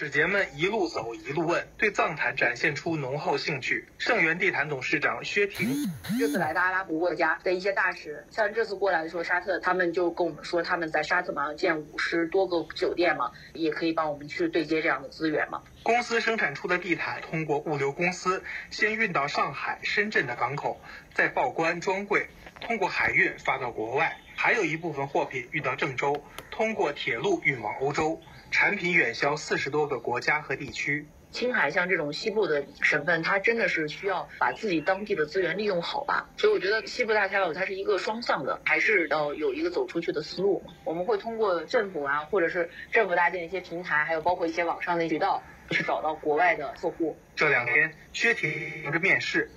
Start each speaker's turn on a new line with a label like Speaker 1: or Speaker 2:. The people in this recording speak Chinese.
Speaker 1: 使节们一路走一路问，对藏坛展现出浓厚兴趣。盛源地坛董事长薛婷，
Speaker 2: 这次来的阿拉伯国家的一些大使，像这次过来的时候，沙特他们就跟我们说，他们在沙特马上建五十多个酒店嘛，也可以帮我们去对接这样的资源嘛。
Speaker 1: 公司生产出的地毯通过物流公司先运到上海、深圳的港口，再报关装柜，通过海运发到国外。还有一部分货品运到郑州，通过铁路运往欧洲。产品远销四十多个国家和地区。
Speaker 2: 青海像这种西部的省份，它真的是需要把自己当地的资源利用好吧？所以我觉得西部大开发它是一个双向的，还是要有一个走出去的思路。我们会通过政府啊，或者是政府搭建一些平台，还有包括一些网上的渠道，去找到国外的客户。
Speaker 1: 这两天，薛婷忙着面试，